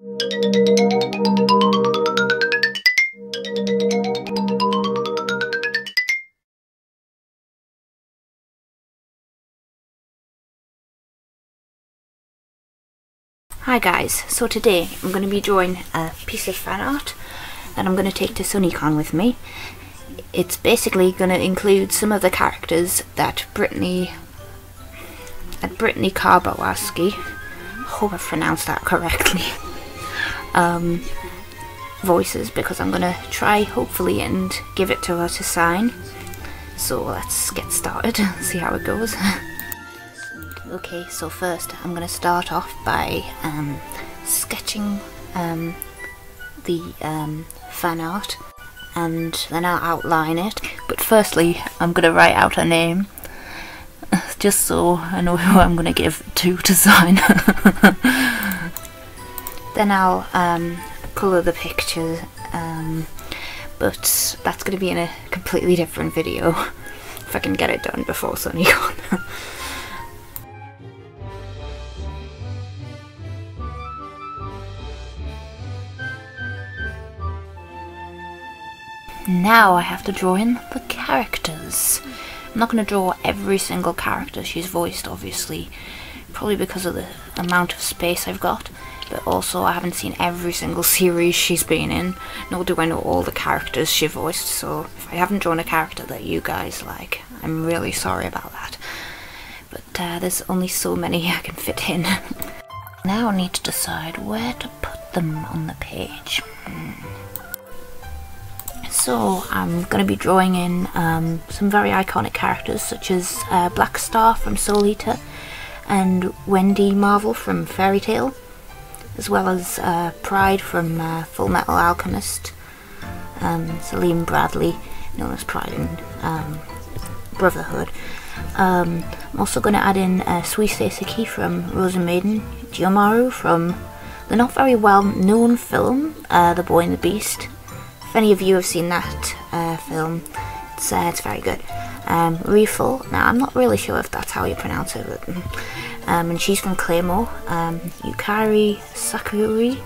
Hi guys, so today I'm going to be drawing a piece of fan art that I'm going to take to SunnyCon with me. It's basically going to include some of the characters that Brittney that Brittney Karbowski, hope I pronounced that correctly, um, voices because I'm going to try hopefully and give it to her to sign. So let's get started, see how it goes. Okay, so first I'm going to start off by um, sketching um, the um, fan art and then I'll outline it. But firstly, I'm going to write out her name just so I know who I'm going to give to to sign. Then I'll um, colour the picture, um, but that's going to be in a completely different video if I can get it done before SunnyCon. Now I have to draw in the characters. I'm not going to draw every single character she's voiced, obviously, probably because of the amount of space I've got, but also I haven't seen every single series she's been in, nor do I know all the characters she voiced, so if I haven't drawn a character that you guys like, I'm really sorry about that. But uh, there's only so many I can fit in. now I need to decide where to put them on the page. Hmm. So I'm going to be drawing in um, some very iconic characters such as uh, Black Star from Soul Eater and Wendy Marvel from Fairy Tail as well as uh, Pride from uh, Full Metal Alchemist, um, Selim Bradley known as Pride and um, Brotherhood. Um, I'm also going to add in uh, Suiseiseki from Rozen Maiden, Jiromaru from the not very well known film uh, The Boy and the Beast, if any of you have seen that uh, film, it's, uh, it's very good. Um, Riful, now I'm not really sure if that's how you pronounce it, but, um, and she's from Claymore. Um, Yukari Sakuragi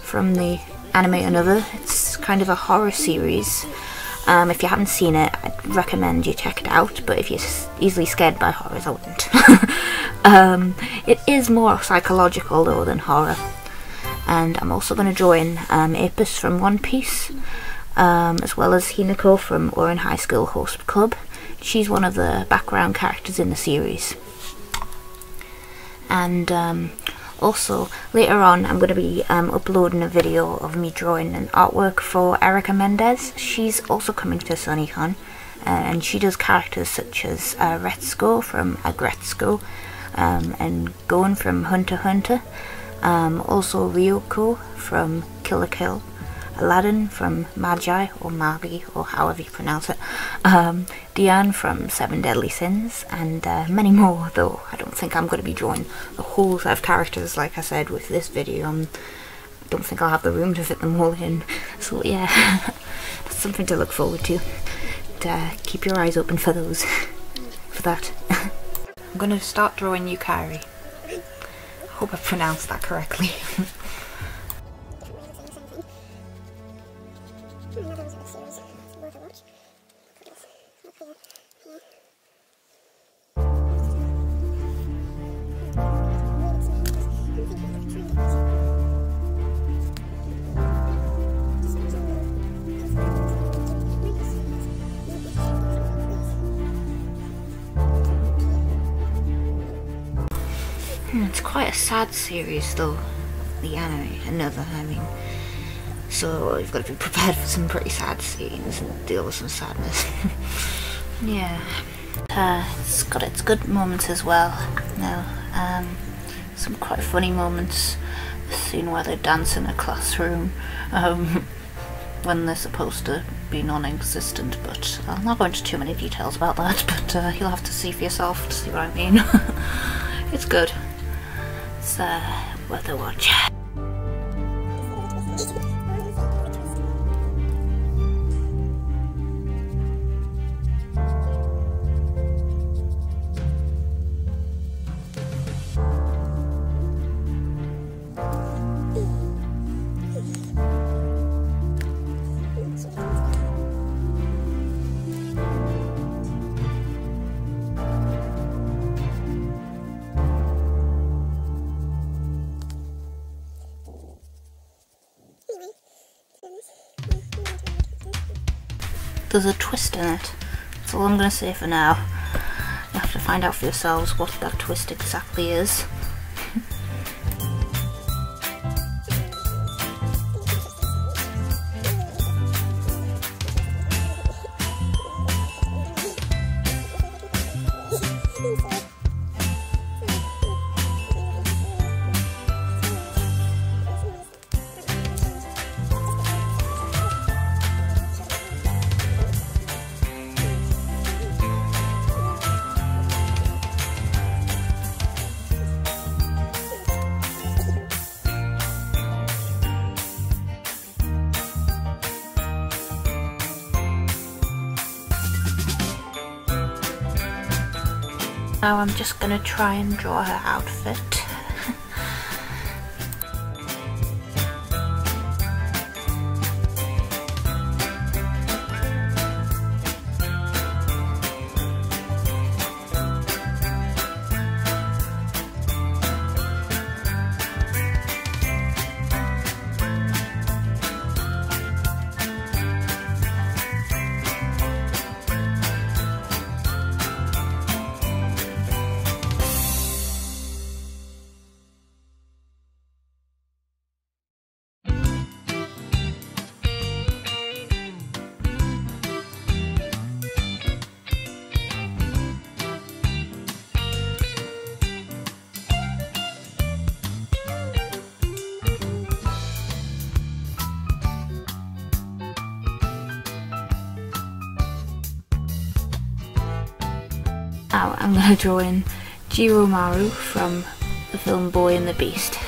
from the anime Another. It's kind of a horror series. Um, if you haven't seen it, I'd recommend you check it out, but if you're easily scared by horrors, I wouldn't. um, it is more psychological though than horror. And I'm also going to join in um, Apis from One Piece um, as well as Hinako from Ouran High School Host Club. She's one of the background characters in the series. And um, also, later on, I'm going to be um, uploading a video of me drawing an artwork for Erica Mendez. She's also coming to SunnyCon, uh, and she does characters such as uh, Retsuko from Aggretsuko, um, and Gon from Hunter Hunter, um, also Ryuko from Kill la Kill, Aladdin from Magi or Magi or however you pronounce it, um, Diane from Seven Deadly Sins, and uh, many more. Though I don't think I'm going to be drawing the whole set of characters, like I said with this video. Um, I don't think I'll have the room to fit them all in. So yeah, that's something to look forward to. Uh, keep your eyes open for those. for that. I'm going to start drawing Yukari. I hope I pronounced that correctly. Series though, the anime, another, I mean. So you've got to be prepared for some pretty sad scenes and deal with some sadness. yeah. Uh, it's got its good moments as well. No, um, some quite funny moments. The scene where they dance in a classroom um, when they're supposed to be non-existent, but I'll not go into too many details about that, but uh, you'll have to see for yourself to see what I mean. it's good. Uh, a watch. There's a twist in it. That's all I'm going to say for now. You have to find out for yourselves what that twist exactly is. Now I'm just gonna try and draw her outfit. Going to draw in Jiromaru from the film Boy and the Beast.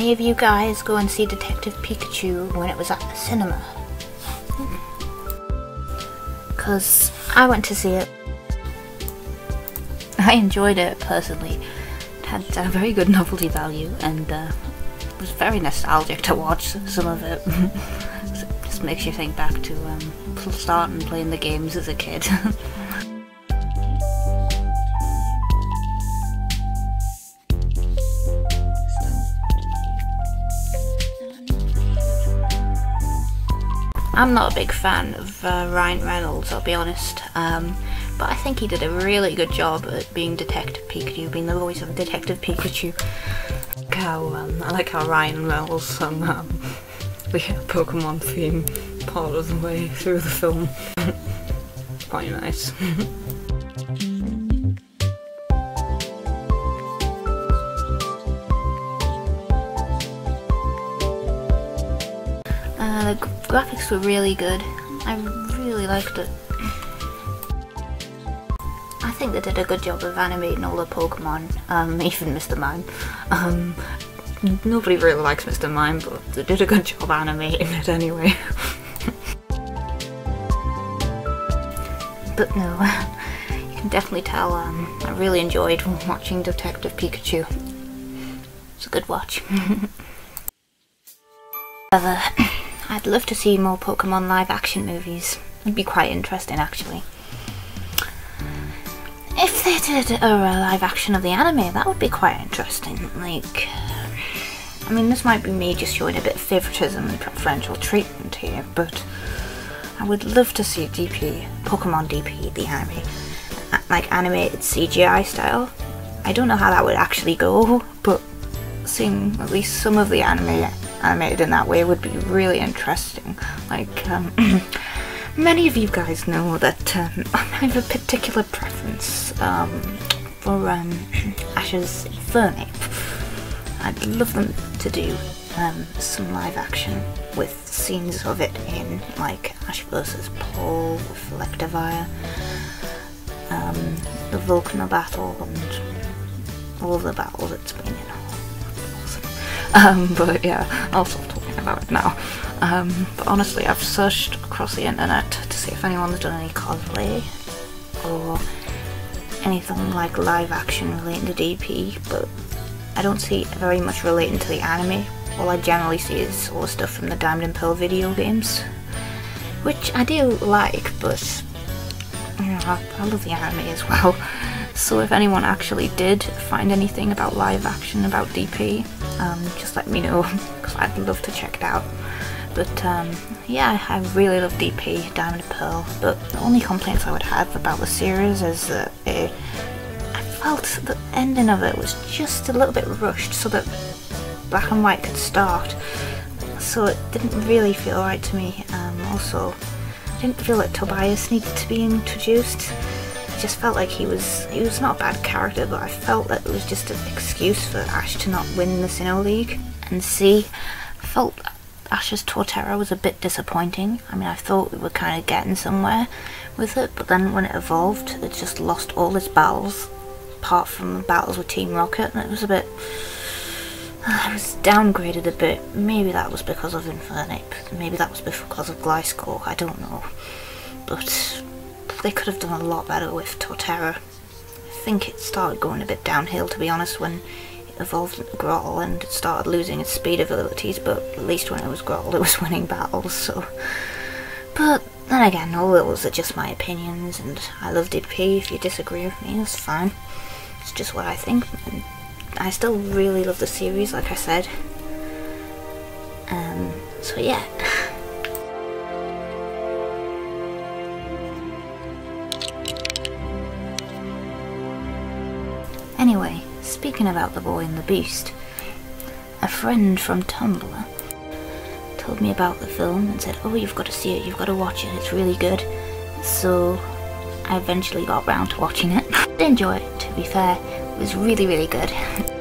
Any of you guys go and see Detective Pikachu when it was at the cinema? Because I went to see it. I enjoyed it personally. It had a very good novelty value and uh, it was very nostalgic to watch some of it. it just makes you think back to um, starting playing the games as a kid. I'm not a big fan of uh, Ryan Reynolds, I'll be honest, um, but I think he did a really good job at being Detective Pikachu, being the voice of Detective Pikachu. How um, I like how Ryan Reynolds sung um, the Pokemon theme part of the way through the film. Quite nice. graphics were really good. I really liked it. I think they did a good job of animating all the Pokemon, um, even Mr. Mime. Um, nobody really likes Mr. Mime, but they did a good job animating it anyway. but no, you can definitely tell um, I really enjoyed watching Detective Pikachu. It's a good watch. However, I'd love to see more Pokemon live action movies. It'd be quite interesting actually. If they did a live action of the anime, that would be quite interesting. Like, I mean, this might be me just showing a bit of favouritism and preferential treatment here, but I would love to see DP, Pokemon DP, the anime, like animated CGI style. I don't know how that would actually go, but seeing at least some of the anime animated in that way would be really interesting. Like, um, many of you guys know that um, I have a particular preference um, for um, Ash's Infernape. I'd love them to do um, some live action with scenes of it in like Ash vs Paul with Electivire, um, the Volcano battle and all the battles it's been in. Um, but yeah, I'll stop talking about it now. Um, but honestly, I've searched across the internet to see if anyone's done any cosplay or anything like live action relating to DP, but I don't see very much relating to the anime. All I generally see is all the stuff from the Diamond and Pearl video games, which I do like, but you know, I, I love the anime as well. So if anyone actually did find anything about live action about DP, um, just let me know, because I'd love to check it out. But um, yeah, I really love DP, Diamond and Pearl, but the only complaints I would have about the series is that it, I felt the ending of it was just a little bit rushed so that Black and White could start. So it didn't really feel right to me. Um, also, I didn't feel that Tobias needed to be introduced. Just felt like he was he was not a bad character, but I felt that it was just an excuse for Ash to not win the Sinnoh League. And C, I felt Ash's Torterra was a bit disappointing. I mean, I thought we were kind of getting somewhere with it, but then when it evolved, it just lost all its battles, apart from the battles with Team Rocket, and it was a bit... I was downgraded a bit. Maybe that was because of Infernape. Maybe that was because of Gliscor. I don't know. But they could have done a lot better with Torterra. I think it started going a bit downhill, to be honest, when it evolved into Grotle and it started losing its speed abilities, but at least when it was Grotle it was winning battles, so... But then again, all those are just my opinions, and I love DP, if you disagree with me, that's fine. It's just what I think, and I still really love the series, like I said. Um, so yeah. Anyway, Speaking about The Boy and the Beast, a friend from Tumblr told me about the film and said, oh, you've got to see it, you've got to watch it, it's really good. So I eventually got round to watching it. Did enjoy it, to be fair. It was really, really good.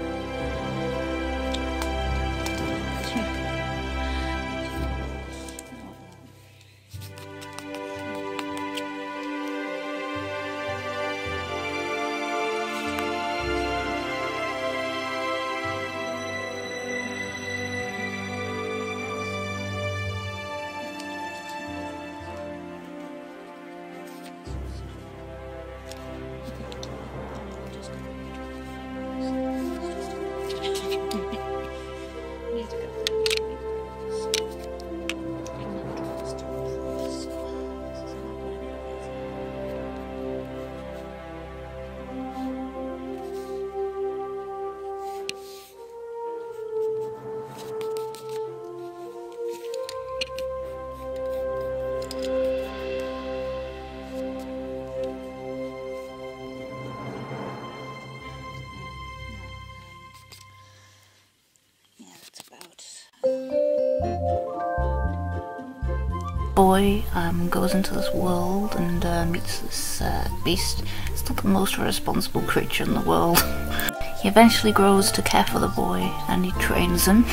boy um, goes into this world and uh, meets this uh, beast. It's not the most responsible creature in the world. he eventually grows to care for the boy and he trains him.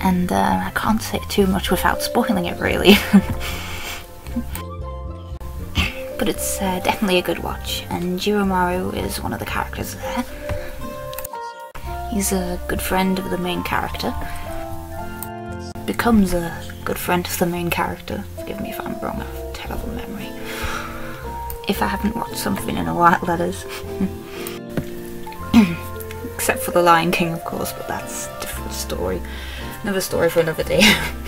And uh, I can't say too much without spoiling it really. but it's uh, definitely a good watch and Jiromaru is one of the characters there. He's a good friend of the main character. Becomes a good friend of the main character. Forgive me if I'm wrong, I have a terrible memory. if I haven't watched something in a while, that is. Except for The Lion King, of course, but that's a different story. Another story for another day.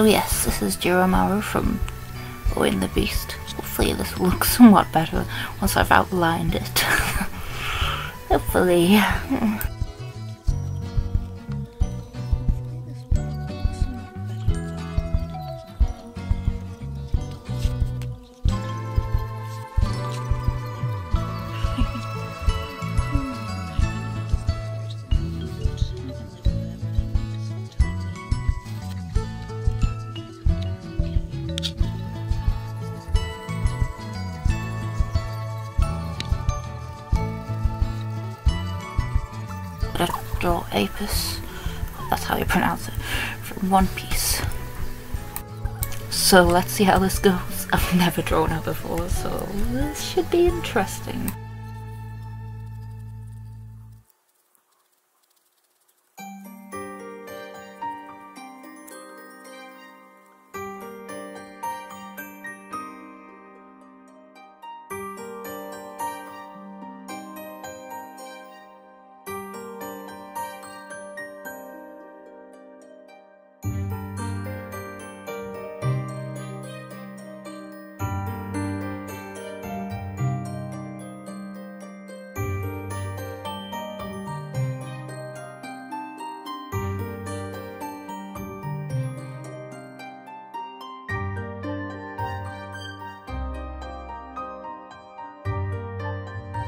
So yes, this is Jiromaru from Boy and the Beast. Hopefully this will look somewhat better once I've outlined it. Hopefully. One Piece. So let's see how this goes. I've never drawn her before, so this should be interesting.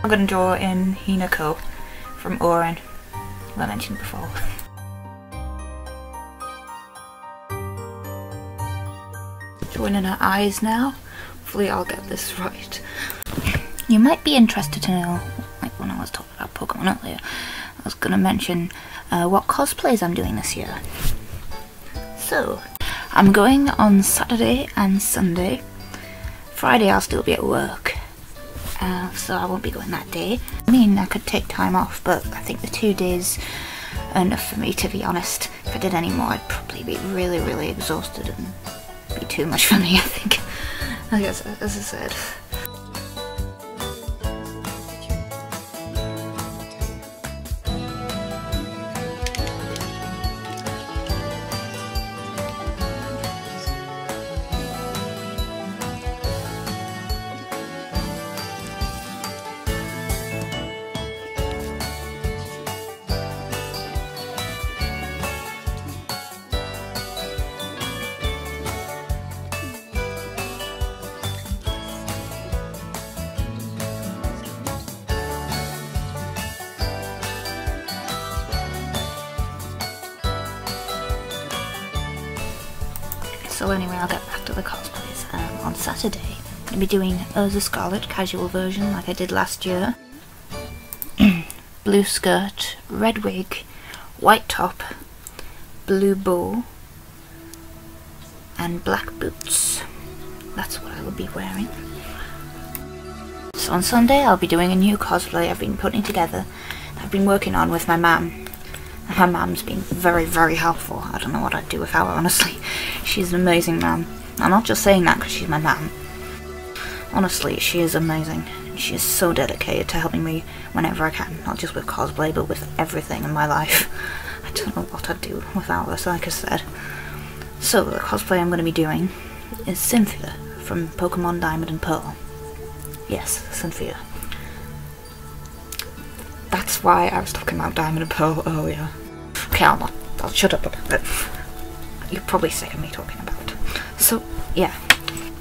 I'm going to draw in Hinako from Ouran, who I mentioned before. Drawing in her eyes now. Hopefully I'll get this right. You might be interested to know, like when I was talking about Pokemon earlier, I was going to mention uh, what cosplays I'm doing this year. So, I'm going on Saturday and Sunday. Friday I'll still be at work uh, so I won't be going that day. I mean, I could take time off, but I think the two days are enough for me, to be honest. If I did any more, I'd probably be really, really exhausted and be too much for me, I think. I guess, as I said. So anyway, I'll get back to the cosplays. Um, on Saturday, I'm going to be doing Erza Scarlet casual version like I did last year. blue skirt, red wig, white top, blue bow, and black boots. That's what I will be wearing. So on Sunday I'll be doing a new cosplay I've been putting together, I've been working on with my mum. My mum's been very, very helpful. I don't know what I'd do without her, honestly. She's an amazing mum. I'm not just saying that because she's my mum. Honestly, she is amazing. She is so dedicated to helping me whenever I can, not just with cosplay, but with everything in my life. I don't know what I'd do without her, like I said. So, the cosplay I'm going to be doing is Cynthia from Pokemon Diamond and Pearl. Yes, Cynthia. That's why I was talking about Diamond and Pearl earlier. Okay, I'll. I'll shut up about it. You're probably sick of me talking about. So, yeah.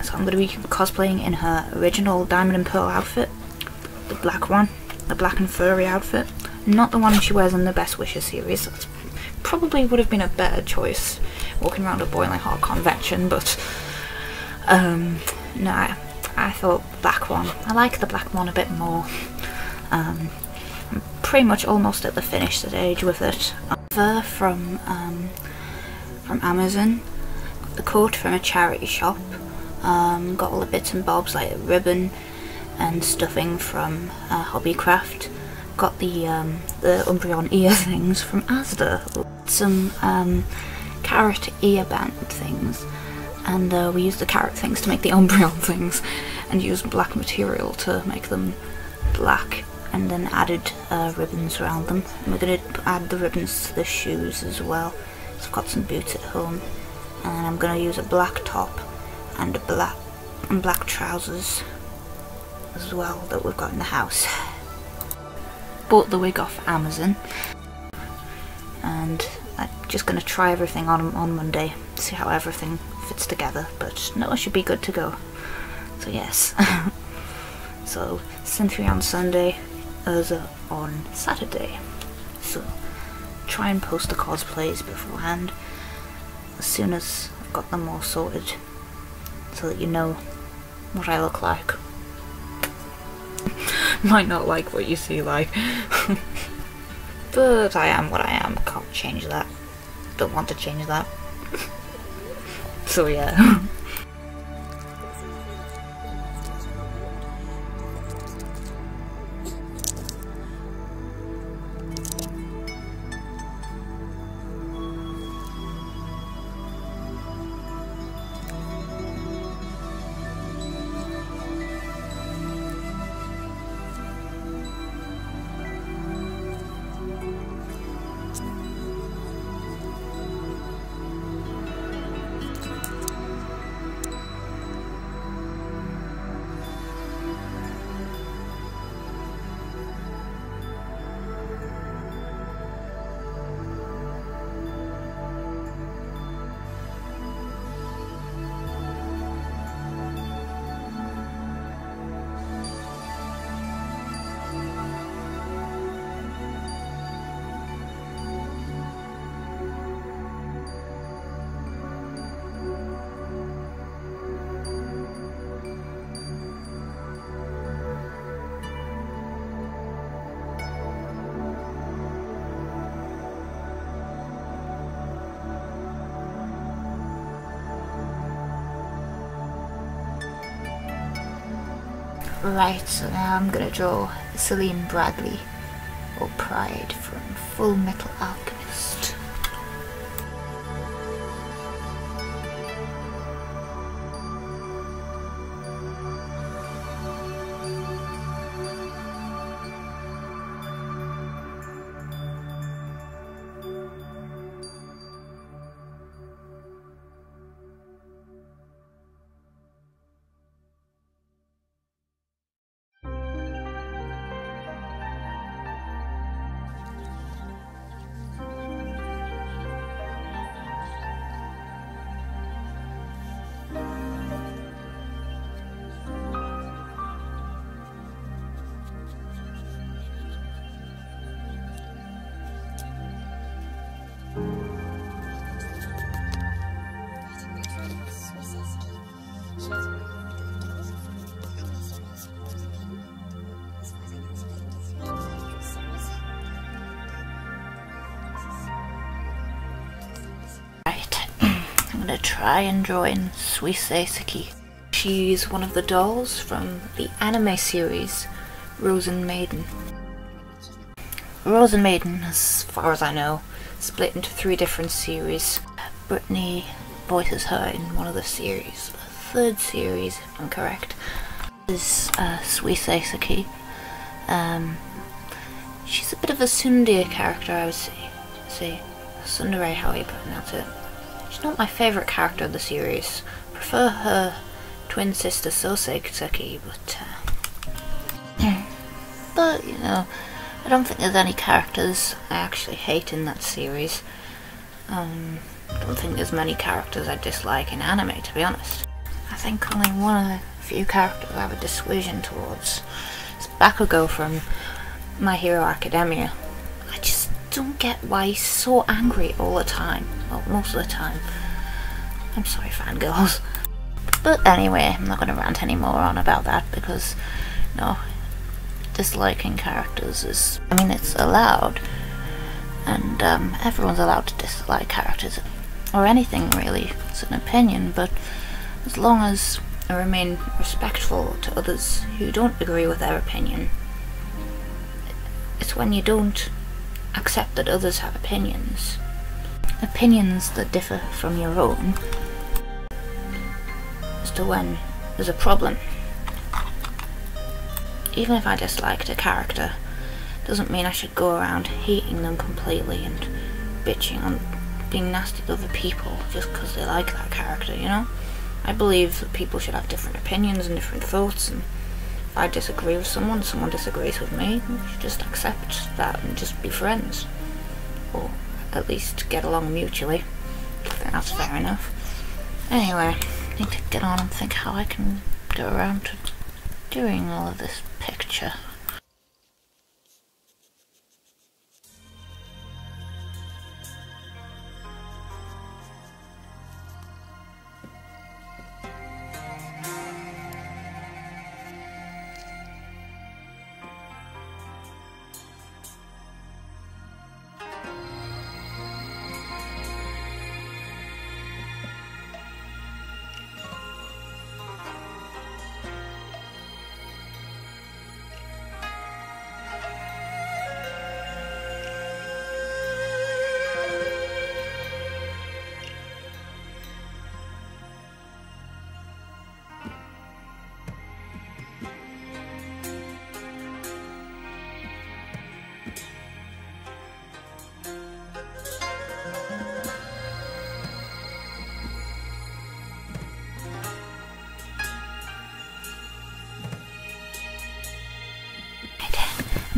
So I'm going to be cosplaying in her original Diamond and Pearl outfit. The black one. The black and furry outfit. Not the one she wears in the Best Wishes series. That's probably would have been a better choice walking around a boiling hot convention, but um, no, I, I thought black one. I like the black one a bit more. Um, I'm pretty much almost at the finish stage with it. Fur from um, from Amazon, got the coat from a charity shop, um, got all the bits and bobs like ribbon and stuffing from uh, Hobbycraft, got the um, the Umbreon ear things from Asda, some um, carrot ear band things. And uh, we used the carrot things to make the Umbreon things and used black material to make them black and then added uh, ribbons around them. And we're going to add the ribbons to the shoes as well. I've got some boots at home and I'm going to use a black top and a black and black trousers as well that we've got in the house. Bought the wig off Amazon and I'm just going to try everything on on Monday, see how everything fits together, but no, I should be good to go. So yes. so Cynthia on Sunday, Erza on Saturday. So try and post the cosplays beforehand as soon as I've got them all sorted so that you know what I look like. Might not like what you see like. but I am what I am, can't change that. Don't want to change that. so yeah. Right, so now I'm gonna draw Selim Bradley, or Pride, from Full Metal try and draw in Suisei. She's one of the dolls from the anime series Rozen Maiden. Rozen Maiden, as far as I know, split into three different series. Brittney voices her in one of the series. The third series, if I'm correct, is uh. Um, she's a bit of a tsundere character, I would say. say tsundere, how you pronounce it. She's not my favourite character of the series. I prefer her twin sister Souseiseki, but... Uh, but, you know, I don't think there's any characters I actually hate in that series. Um, I don't think there's many characters I dislike in anime, to be honest. I think only one of the few characters I have a dissuasion towards is Bakugo from My Hero Academia. Don't get why he's so angry all the time. Well, most of the time. I'm sorry, fangirls. But anyway, I'm not going to rant anymore on about that because, no, disliking characters is, I mean, it's allowed. And um, everyone's allowed to dislike characters, or anything really. It's an opinion, but as long as I remain respectful to others who don't agree with their opinion, it's when you don't accept that others have opinions, opinions that differ from your own, as to when there's a problem even if I disliked a character, doesn't mean I should go around hating them completely and bitching on being nasty to other people just because they like that character, you know? I believe that people should have different opinions and different thoughts, and I disagree with someone, someone disagrees with me, should just accept that and just be friends. Or at least get along mutually. I think that's fair enough. Anyway, I need to get on and think how I can go around to doing all of this picture.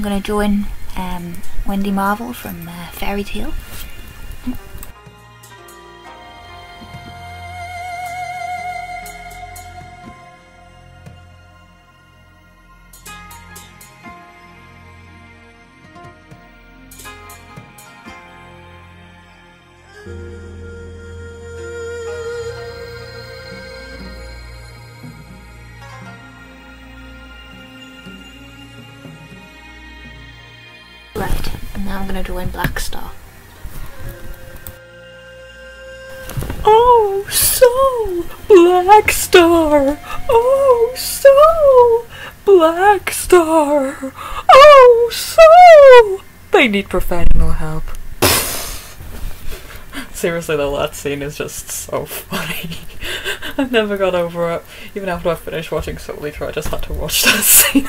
I'm gonna join um, Wendy Marvel from uh, Fairy Tail. Join Black Star. Oh, so Black Star. Oh, so Black Star. Oh, so they need professional help. Seriously the last scene is just so funny. I've never got over it. Even after I finished watching Soul Eater, I just had to watch that scene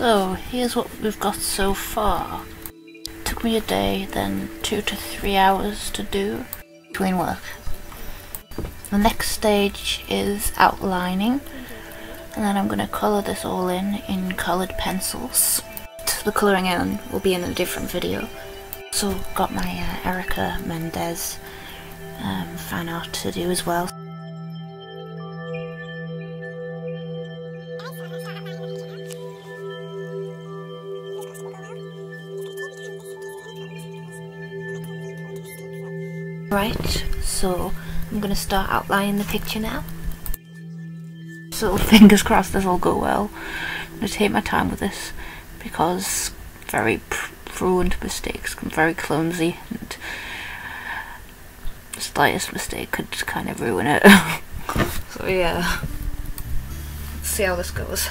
So here's what we've got so far. Took me a day, then two to three hours to do between work. The next stage is outlining, and then I'm going to colour this all in in coloured pencils. The colouring in will be in a different video. So got my uh, Erica Mendez um, fan art to do as well. Right, so I'm gonna start outlining the picture now. So fingers crossed this will go well. I'm gonna take my time with this because very pr- prone to mistakes, I'm very clumsy and the slightest mistake could kind of ruin it. so yeah, let's see how this goes.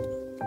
Bye.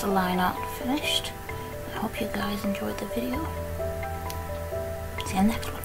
The line art finished. I hope you guys enjoyed the video. See you next one.